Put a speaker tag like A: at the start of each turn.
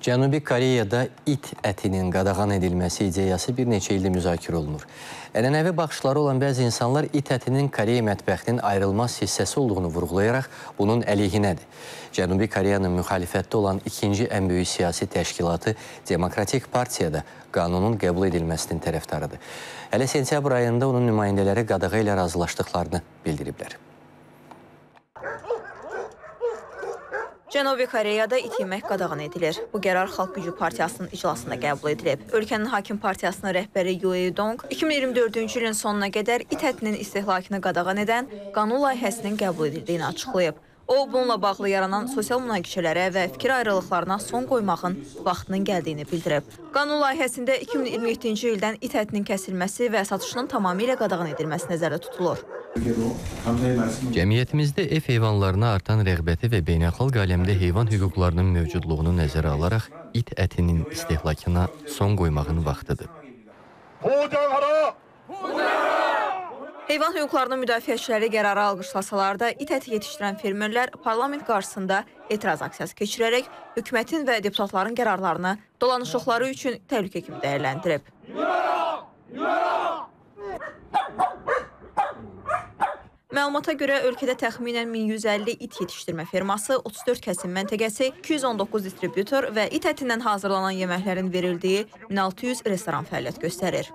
A: Cənubi Koreyada it ətinin qadağan edilməsi ideyası bir neçə ildir müzakirə olunur. Ənənəvi baxışları olan bəzi insanlar it ətinin Koreya mətbəxinin ayrılmaz hissəsi olduğunu vurğulayaraq bunun əleyhinədir. Cənubi Koreyanın müxalifətdə olan ikinci ən böyük siyasi təşkilatı Demokratik Partiya da qanunun qəbul edilməsinin tərəfdarıdır. Hələ sentyabr ayında onun nümayəndələri qadağa ilə razılaşdıqlarını bildiriblər.
B: Cənubi Koreyada it yemək qadağan edilir. Bu qərar Xalq Gücü Partiyasının iclasında qəbul edilib. Ölkənin hakim partiyasının rəhbəri Yoo Dong 2024-cü ilin sonuna qədər it ətinin istehlakını qadağan edən qanun layihəsinin qəbul edildiyini açıqlayıb. O, bununla bağlı yaranan sosial münaqişələrə və fikir ayrılıqlarına son qoymağın vaxtının gəldiyini bildirib. Qanun layihəsində 2027-ci ildən it ətinin kəsilməsi və satışının tamamilə qadağan edilməsi nəzərdə tutulur.
A: Cəmiyyətimizdə ev heyvanlarına artan rəğbəti və beynəlxalq aləmdə heyvan hüquqlarının mövcudluğunu nəzərə alaraq it ətinin istehlakına son qoymağın vaxtıdır.
C: Hudanhara! Hudanhara!
B: Heyvan hüquqlarının müdafiəçiləri qərarı alqışlasalar da, it əti yetişdirən fermerlər parlament qarşısında etiraz aksiyası keçirərək hökumətin və deputatların qərarlarını dolanışıqları üçün təhlükə kimi dəyərləndirib. Məlumata görə ölkədə təxminən 1150 it yetişdirmə ferması, 34 kəsim məntəqəsi, 219 distributor və it ətindən hazırlanan yeməklərin verildiyi 1600 restoran fəaliyyət göstərir.